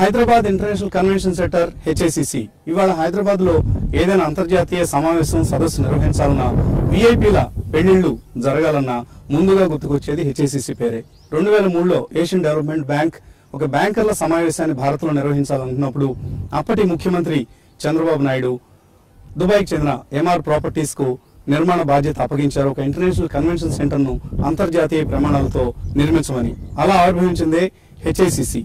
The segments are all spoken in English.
Hyderabad international convention centre HICC ఇవాళ హైదరాబాద్లో ఏదైనా అంతర్జాతీయ సమావేశం సదస్సు నిర్వహించాలన్నా విఐపీల పెళ్ళిళ్ళు జరగాలన్నా ముందుగా గుర్తుకొచ్చేది హెచ్ఏసిసి పేరే. రెండు వేల మూడులో ఏషియన్ డెవలప్మెంట్ బ్యాంక్ ఒక బ్యాంకర్ల సమావేశాన్ని భారత్లో నిర్వహించాలనుకున్నప్పుడు అప్పటి ముఖ్యమంత్రి చంద్రబాబు నాయుడు దుబాయ్కి చెందిన ఎంఆర్ ప్రాపర్టీస్కు నిర్మాణ బాధ్యత అప్పగించారు. ఒక ఇంటర్నేషనల్ కన్వెన్షన్ సెంటర్ను అంతర్జాతీయ ప్రమాణాలతో నిర్మించమని. అలా ఆవిర్భవించిందే హెచ్ఐసిసి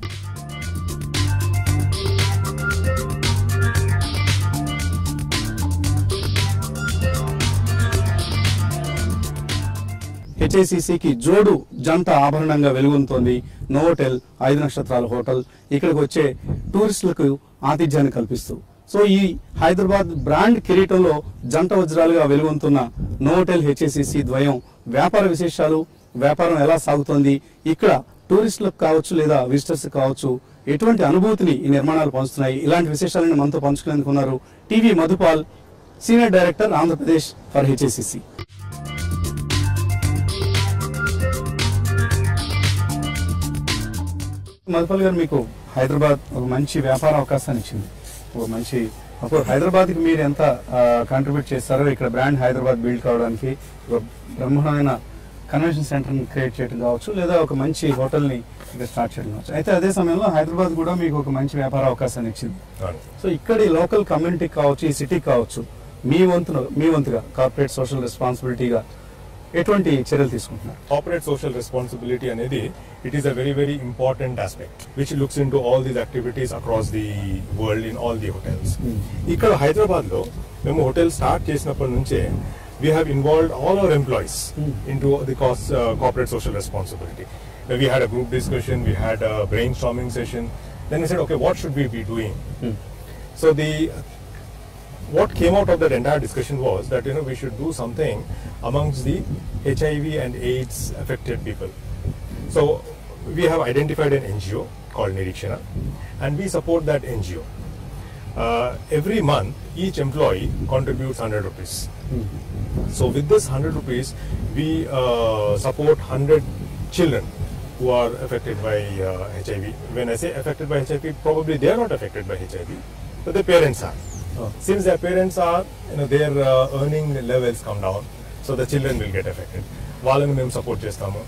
హెచ్ఐసిసికి జోడు జంట ఆభరణంగా వెలుగొందుతోంది. నోవోటెల్ ఐదు నక్షత్రాల హోటల్. ఇక్కడికి వచ్చే టూరిస్టులకు ఆతిథ్యాన్ని కల్పిస్తూ. సో ఈ హైదరాబాద్ బ్రాండ్ కిరీటంలో జంట వజ్రాలుగా వెలుగొందుతున్న నోవోటెల్ హెచ్ఐసిసి ద్వయం వ్యాపార విశేషాలు వ్యాపారం ఎలా సాగుతోంది ఇక్కడ టూరిస్టులకు కావచ్చు లేదా విజిటర్స్ కావచ్చు ఎటువంటి అనుభూతిని ఈ నిర్మాణాలు పంచుతున్నాయి? ఇలాంటి విశేషాలను మనతో పంచుకునేందుకున్నారు TV Madhupal senior director Andhra Pradesh for HICC Madhupal గారు మీకు హైదరాబాద్ ఒక మంచి వ్యాపార అవకాశాన్ని ఇచ్చింది. ఒక మంచి అప్పుడు హైదరాబాద్కి మీరు ఎంత కాంట్రిబ్యూట్ చేస్తారో ఇక్కడ బ్రాండ్ హైదరాబాద్ బిల్డ్ కావడానికి ఒక బ్రహ్మాండమైన కన్వెన్షన్ సెంటర్ క్రియేట్ చేయడం కావచ్చు లేదా ఒక మంచి హోటల్ని ఇక్కడ స్టార్ట్ చేయడం కావచ్చు. అయితే అదే సమయంలో హైదరాబాద్ కూడా మీకు ఒక మంచి వ్యాపార అవకాశాన్ని ఇచ్చింది. సో ఇక్కడ ఈ లోకల్ కమ్యూనిటీకి కావచ్చు ఈ సిటీకి కావచ్చు మీ వంతున మీ వంతుగా కార్పొరేట్ సోషల్ రెస్పాన్సిబిలిటీగా ఎటువంటి చర్యలు తీసుకుంటున్నారు కార్పొరేట్ సోషల్ రెస్పాన్సిబిలిటీ అనేది it is a very very important aspect which looks into all these activities across the world in all the hotels ఇక్కడ హైదరాబాద్లో మేము హోటల్ స్టార్ట్ చేసినప్పటి నుంచే we have involved all our employees mm. into the cost, uh, corporate social responsibility. We had a group discussion, we had a brainstorming session. Then we said, okay, what should we be doing? Mm. So the what came out of that entire discussion was that you know we should do something amongst the HIV and AIDS affected people. So we have identified an NGO called Nirikshana, and we support that NGO. Uh, every month, each employee contributes 100 rupees. So with this 100 rupees, we uh, support 100 children who are affected by uh, HIV. When I say affected by HIV, probably they are not affected by HIV, but their parents are. Oh. Since their parents are, you know, their uh, earning levels come down, so the children will get affected. వాళ్ళని మేము support చేస్తాము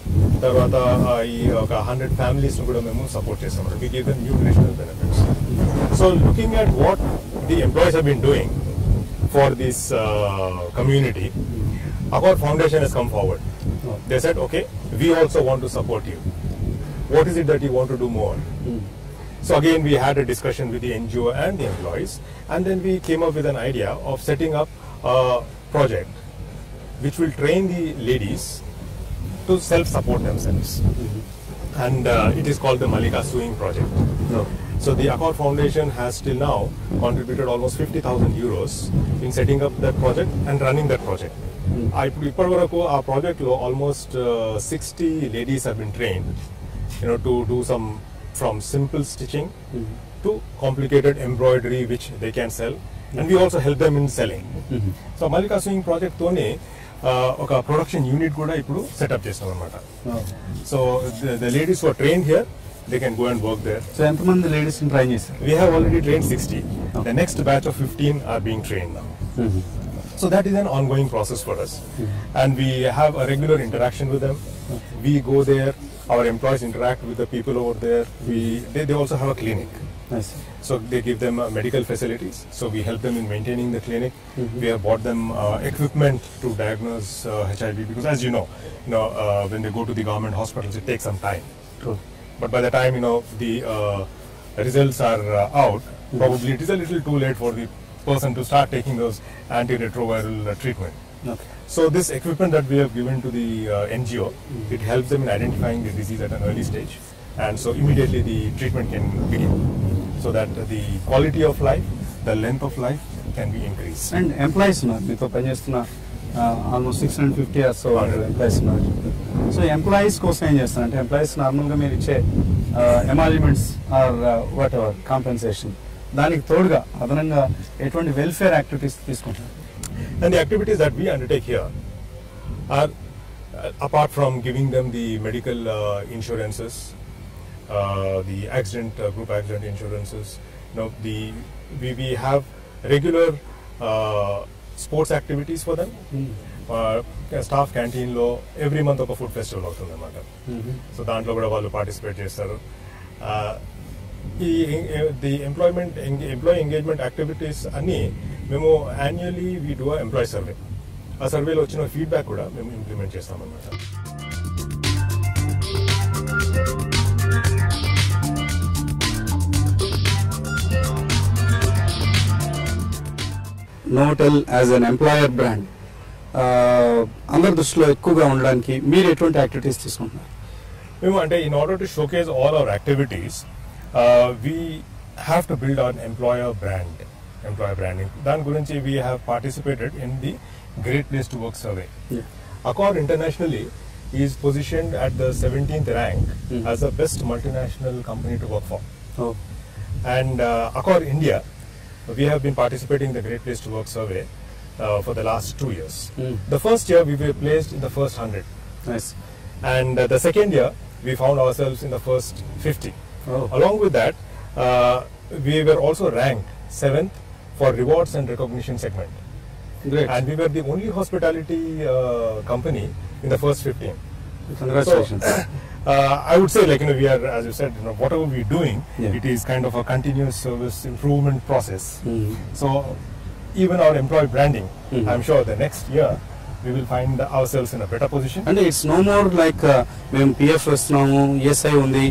తర్వాత ఆ, ఈ ఒక hundred families కూడా మేము support చేస్తాము we give them nutritional benefits so looking at what the employees have been doing for this uh, community, our foundation has come forward. Oh. They said, okay, we also want to support you. What is it that you want to do more? So again, we had a discussion with the NGO and the employees, and then we came up with an idea of setting up a project which will train the ladies to self-support themselves. Mm-hmm. And uh, it is called the Malika Sewing Project. No. So the Accor Foundation has till now contributed almost 50,000 euros in setting up that project and running that project. ಇಪ್ಪವರೆಗೂ ಆ ಪ್ರಾಜೆಕ್ಟ್లో almost sixty ladies have been train you know to do some from simple stitching. Hmm complicated embroidery which they can sell and we also help them in selling. Mm-hmm. So Malika Sewing project tone uh, production unit kuda ipudu set up chestam anamata. Oh. So the, ladies who are trained here they can go and work there. So how many the ladies in train We have already trained 60. The next batch of 15 are being trained now. Mm-hmm. So that is an ongoing process for us. Mm-hmm. And we have a regular interaction with them. We go there our employees interact with the people over there. We they, also have a clinic. Nice. So they give them uh, medical facilities. So we help them in maintaining the clinic. We have bought them uh, equipment to diagnose uh, HIV because, as you know, you know uh, when they go to the government hospitals, it takes some time. True. But by the time you know the uh, results are uh, out, probably it is a little too late for the person to start taking those antiretroviral treatment. Okay. So this equipment that we have given to the uh, NGO, it helps them in identifying the disease at an early stage, and so immediately the treatment can begin, so that the quality of life, the length of life can be increased. And employees ఉన్నారు మీతో పనిచేస్తున్న almost six hundred fifty years employees ఉన్నారు so employees కోసం ఏం చేస్తున్నారు అంటే employees నార్మల్గా మీరు ఇచ్చే emoluments or whatever compensation దానికి తోడుగా అదనంగా ఎటువంటి వెల్ఫేర్ యాక్టివిటీస్ తీసుకుంటారు And the activities that we undertake here are, uh, apart from giving them the medical uh, insurances, uh, the accident uh, group accident insurances. You know, the we, we have regular uh, sports activities for them. Staff క్యాంటీన్లో every month ఒక food festival అవుతుంది అనమాట so దాంట్లో కూడా వాళ్ళు participate చేస్తారు. ఆ, ఈ the employment employee engagement activities అన్ని మేము annually we do employee survey ఆ సర్వేలో వచ్చిన ఫీడ్బ్యాక్ కూడా మేము ఇంప్లిమెంట్ చేస్తామన్నమాట. Novotel as an employer brand అందరి దృష్టిలో ఎక్కువగా ఉండడానికి మీరు ఎటువంటి యాక్టివిటీస్ తీసుకుంటున్నారు? మేము అంటే in order to showcase all our activities we have to build our employer brand employer branding దాని గురించి we have participated in the great place to work survey positioned at the 17th rank Hmm. as the best multinational company to work for. ఓ And uh, Accor India, we have been participating in the Great Place to Work survey uh, for the last two years. Mm. The first year we were placed in the first 100. Nice. And uh, the second year we found ourselves in the first 50. Oh. Along with that, uh, we were also ranked 7th for rewards and recognition segment. Great. And we were the only hospitality uh, company in the first 15. Congratulations. So, uh, I would say, like, you know, we are, as you said, you know, whatever we're doing, Yeah. it is kind of a continuous service improvement process. So, even our employee branding, Mhm. I'm sure the next year we will find ourselves in a better position. అంటే it's no more like మేము PF వస్తున్నాము ESI ఉంది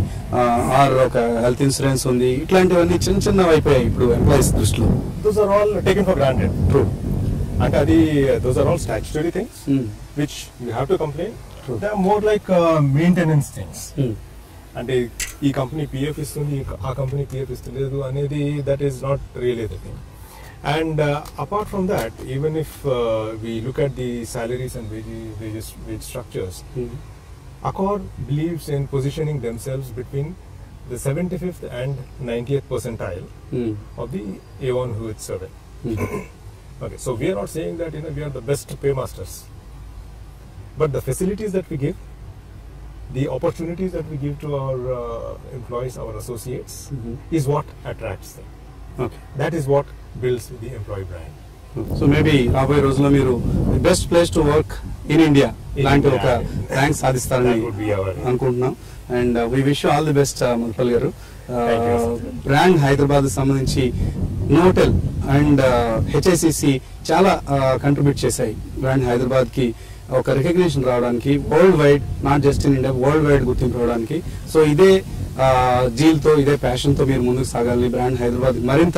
or ఒక health insurance ఉంది ఇట్లాంటివన్నీ చిన్న చిన్నవి అయిపోయాయి ఇప్పుడు ఎంప్లాయీస్ దృష్టిలో Those are all taken for granted. True And adi, those are all statutory things which you have to complain. True. They are more like uh, maintenance things. అంటే ఈ కంపెనీ పిఎఫ్ ఇస్తుంది ఈ- ఆ కంపెనీ పిఎఫ్ ఇస్తలేదు అనేది that is not really the thing and apart from that even if we look at the salaries and wages veg structures అకార్ believes in positioning themselves between the seventy fifth and నైంటీఎత్ percentile of the A1 who is survey. Okay, so we are not saying that you know we are the best paymasters, But the facilities that we give, the opportunities that we give to our uh, employees, our associates, Mhm. is what attracts them. Okay That is what builds the employee brand. So maybe రాబోయే రోజుల్లో మీరు best place to work in India In లాంటి India. ఒక rank సాధిస్తారని That would be our- అనుకుంటున్నాం and we wish all the best మున్పల్ గారు. Brand Hyderabad సంబంధించి Novotel and HICC చాలా కంట్రిబ్యూట్ చేశాయి బ్రాండ్ హైదరాబాద్కి ఒక రికగ్నిషన్ రావడానికి world wide not just in India world wide గుర్తింపు రావడానికి సో ఇదే జీల్తో ఇదే ప్యాషన్ తో మీరు ముందుకు సాగాలి బ్రాండ్ హైదరాబాద్ మరింత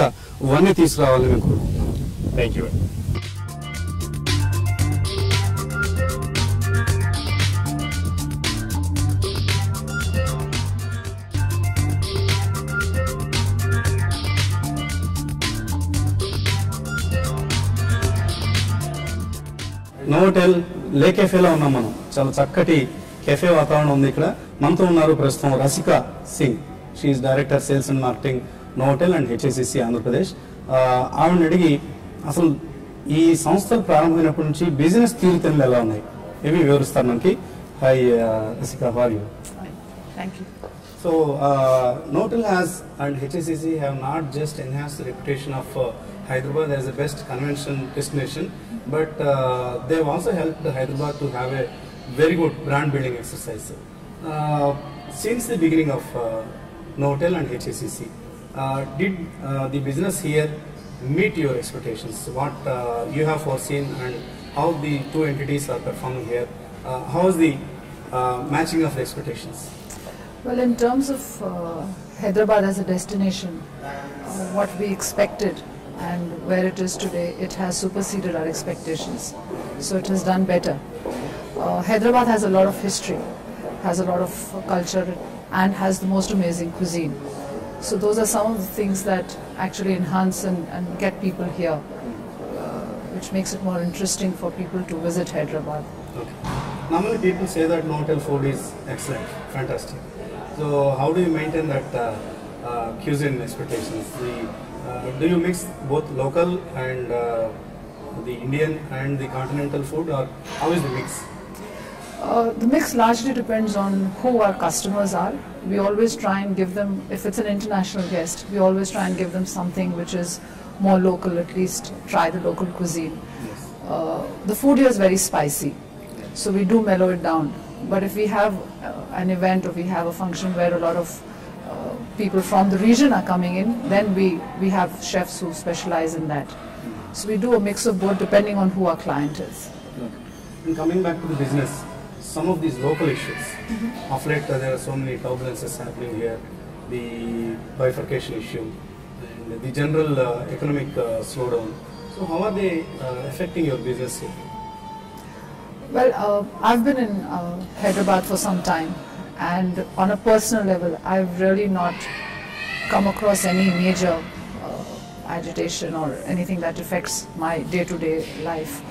వన్నీ తీసుకురావాలని మేము కోరుకుంటున్నాం Thank you. నోటెల్ లే కెఫేలో ఉన్నాం మనం. చాలా చక్కటి కెఫే వాతావరణం ఉంది ఇక్కడ. మనతో ఉన్నారు ప్రస్తుతం రసిక Singh. She director sales and marketing నోటెల్ and HSCC Andhra Pradesh ఆవిడని అడిగి అసలు ఈ సంస్థలు ప్రారంభమైనప్పటి నుంచి బిజినెస్ తీరుతెన్నులు ఎలా ఉన్నాయి? ఇవి వివరిస్తారు మనకి. Hi Rasika how are you Thank you. So, uh, Notel has and HSCC have not just enhanced the reputation of uh, Hyderabad as but uh, they've also helped Hyderabad to have a very good brand building exercise. Uh, since the beginning of uh, Novotel and HICC. uh, did uh, the business here meet your expectations? What uh, you have foreseen and how the two entities are performing here? How is the matching of the expectations? Well, in terms of Hyderabad as a destination, what we expected and where it is today, it has superseded our expectations. So it has done better. Uh, Hyderabad has a lot of history, has a lot of culture, and has the most amazing cuisine. So those are some of the things that actually enhance and, and get people here, uh, which makes it more interesting for people to visit Hyderabad. Okay. Normally people say that Novotel food is excellent, fantastic. So how do you maintain that uh, cuisine expectations? The, uh, do you mix both local and uh, the Indian and the continental food or how is the mix? Uh, the mix largely depends on who our customers are. We always try and give them, if it's an international guest, we always try and give them something which is more local, at least try the local cuisine. Uh, the food here is very spicy, so we do mellow it down. But if we have uh, an event or we have a function where a lot of uh, people from the region are coming in, then we, we have chefs who specialize in that. So we do a mix of both depending on who our client is. And coming back to the business, some of these local issues. Of late, uh, there are so many turbulences happening here. The bifurcation issue and the general uh, economic uh, slowdown. So, how are they uh, affecting your business here? Well, uh, I've been in uh, Hyderabad for some time, and on a personal level, I've really not come across any major uh, agitation or anything that affects my day-to-day life.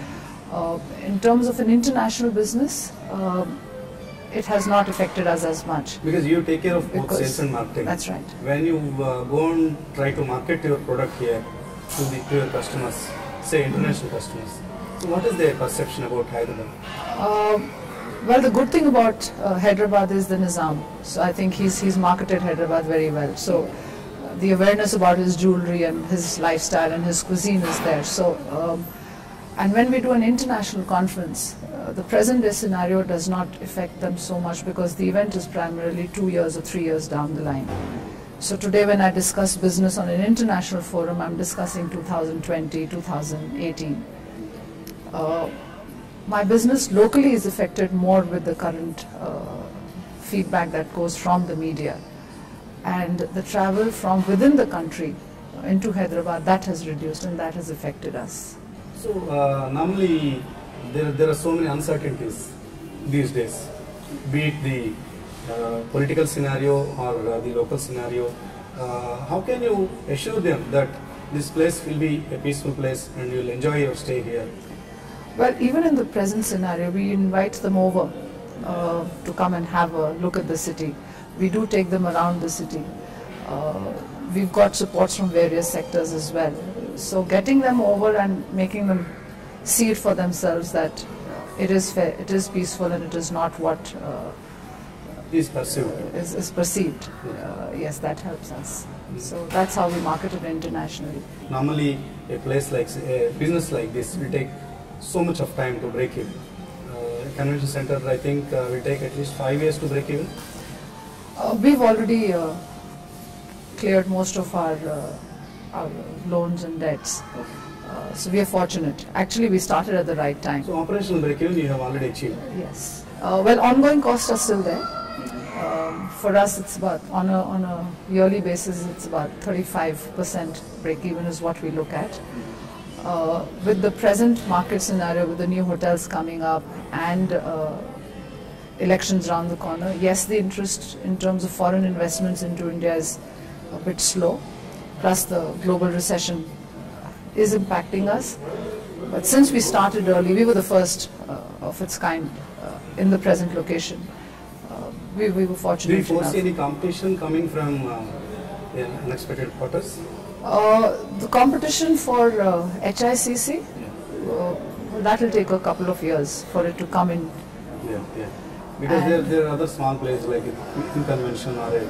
Uh, in terms of an international business, um it has not affected us as much. Because you take care of both Because- sales and marketing. That's right. When you uh, go and try to market your product here to the to your customers, say international customers, so what is their perception about Hyderabad? Um, well, the good thing about uh, Hyderabad is the Nizam. So I think he's he's marketed Hyderabad very well. So uh, the awareness about his jewelry and his lifestyle and his cuisine is there. So um, and when we do an international conference, uh, the present day scenario does not affect them so much because the event is primarily two years or three years down the line. So today when I discuss business on an international forum, I'm discussing 2020, 2018. My business locally is affected more with the current uh, feedback that goes from the media. And the travel from within the country into Hyderabad, that has reduced and that has affected us. So uh, normally there, there are so many uncertainties these days, be it the uh, political scenario or uh, the local scenario. Uh, how can you assure them that this place will be a peaceful place and you'll enjoy your stay here? Well, even in the present scenario, we invite them over uh, to come and have a look at the city. We do take them around the city. Uh, we've got supports from various sectors as well. So getting them over and making them see it for themselves that it is fair, it is peaceful, and it is not what uh, Is pursued. is, is perceived. Uh, yes, that helps us. So that's how we market it internationally. Normally a place like a business like this will take so much of time to break even. Uh, convention center I think uh, will take at least five years to break even. Uh, we've already uh, cleared most of our, uh, our loans and debts. Uh, so we are fortunate. Actually, we started at the right time. So operational break even you have already achieved. Yes. Uh, well, ongoing costs are still there. Um, for us, it's about on a on a yearly basis, it's about 35% break even is what we look at. Uh, with the present market scenario, with the new hotels coming up and uh, elections around the corner, yes, the interest in terms of foreign investments into India is a bit slow. Plus, the global recession is impacting us. But since we started early, we were the first uh, of its kind uh, in the present location. Uh, we, we were Do you fortunate foresee enough. any competition coming from uh, unexpected quarters? Uh, the competition for uh, HICC, uh, that will take a couple of years for it to come in. Yeah, yeah. Because there, there are other small places like in convention or a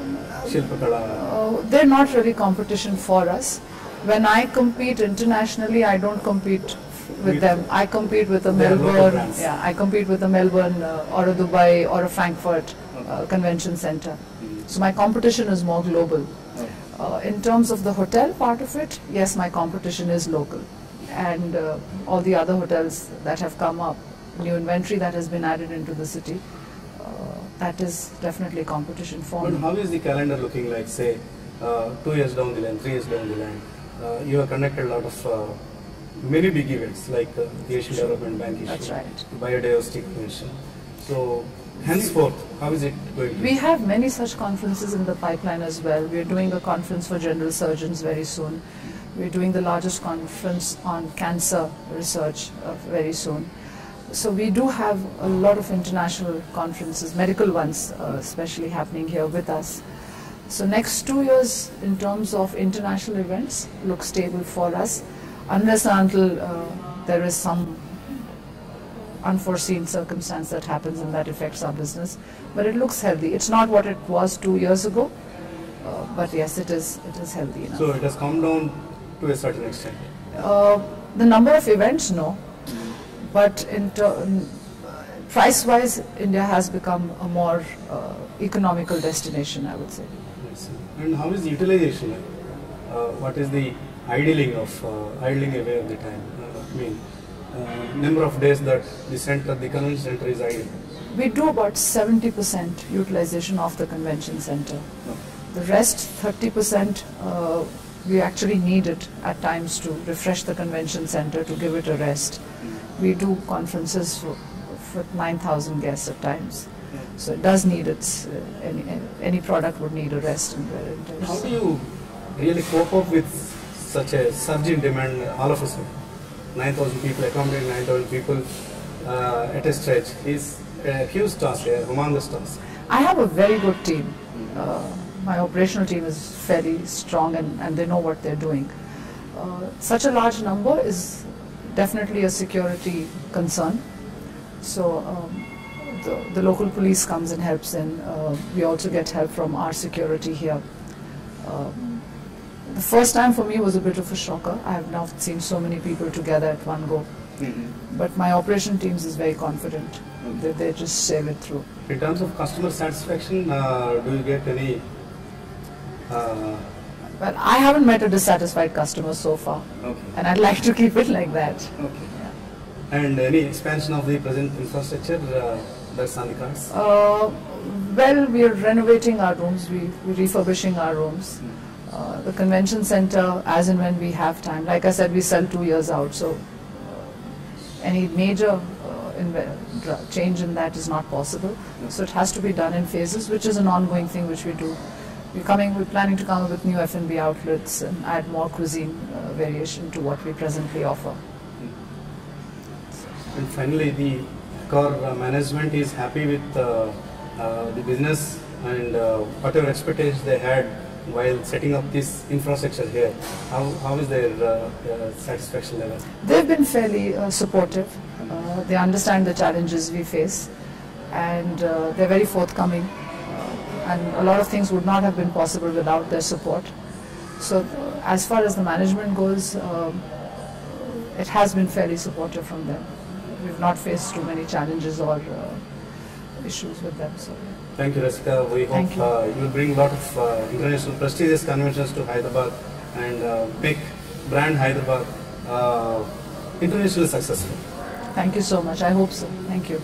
Shilpakala. Uh, they're not really competition for us. When I compete internationally, I don't compete with them. I compete with a They are local Melbourne, yeah, I compete with a Melbourne uh, or a Dubai or a Frankfurt uh, convention center. So my competition is more global. Uh, in terms of the hotel part of it, yes, my competition is local. And uh, all the other hotels that have come up, new inventory that has been added into the city, uh, that is definitely competition for But me. how is the calendar looking like, say, uh, two years down the line, three years down the line? Uh, you have conducted a lot of uh, many big events like uh, the Asian Development Bank issue, That's right. Biodiversity Commission. So, henceforth, how is it going We have many such conferences in the pipeline as well. We are doing a conference for general surgeons very soon. We're doing the largest conference on cancer research uh, very soon. So we do have a lot of international conferences, medical ones uh, especially happening here with us. So next two years in terms of international events look stable for us unless and until uh, there is some unforeseen circumstance that happens and that affects our business. But it looks healthy. It's not what it was two years ago, uh, but yes, it is. It is healthy enough. So it has come down to a certain extent. Uh, the number of events, no. But in price-wise, India has become a more uh, economical destination, I would say. Yes. And how is utilization? Uh, what is the idling of uh, idling away of the time? Uh, I mean, uh, number of days that the center, the convention center is idle. We do about 70% utilization of the convention center. The rest, 30%, uh, we actually need it at times to refresh the convention center, to give it a rest. We do conferences for, for 9,000 guests at times. So it does need its, uh, any, any product would need a rest and. How do you really cope up with such a surge in demand all of a sudden? 9,000 people, accommodate 9,000 people uh, at a stretch is a huge task, a humongous task. I have a very good team. Uh, my operational team is fairly strong and, and they know what they're doing. Uh, such a large number is definitely a security concern. So um, the, the local police comes and helps in. Uh, we also get help from our security here. Um, the first time for me was a bit of a shocker. I have not seen so many people together at one go. But my operation teams is very confident. They, they just sail it through. In terms of customer satisfaction, uh, do you get any? Uh, Well, I haven't met a dissatisfied customer so far, okay. and I'd like to keep it like that. Okay. And any expansion of the present infrastructure uh, that's on the cards? Uh, well, we are renovating our rooms, we, we're refurbishing our rooms. Uh, the convention center, as and when we have time, like I said, we sell two years out, so uh, any major uh, change in that is not possible. So it has to be done in phases, which is an ongoing thing which we do. We're coming, we're planning to come up with new F&B outlets and add more cuisine uh, variation to what we presently offer. And finally, the core management is happy with the business and whatever expectations they had while setting up this infrastructure here. How, how is their uh, satisfaction level? They've been fairly uh, supportive. Uh, they understand the challenges we face, and uh, they're very forthcoming. Uh, and a lot of things would not have been possible without their support. So, uh, as far as the management goes, um, it has been fairly supportive from them. We've not faced too many challenges or issues with them. So. Thank you, Rasika. We hope Thank you. uh, you will bring a lot of uh, international prestigious conventions to Hyderabad and uh, make brand Hyderabad uh, internationally successful. Thank you so much. I hope so. Thank you.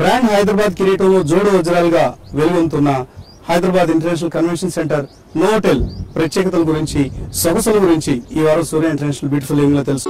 Brand Hyderabad కిరీటంలో జోడు వజ్రాలుగా వెలుగొందుతున్న Hyderabad international convention centre Novotel ప్రత్యేకతల గురించి సొగసుల గురించి ఈ వారం సూర్య international beautiful లివింగ్లో తెలుసు.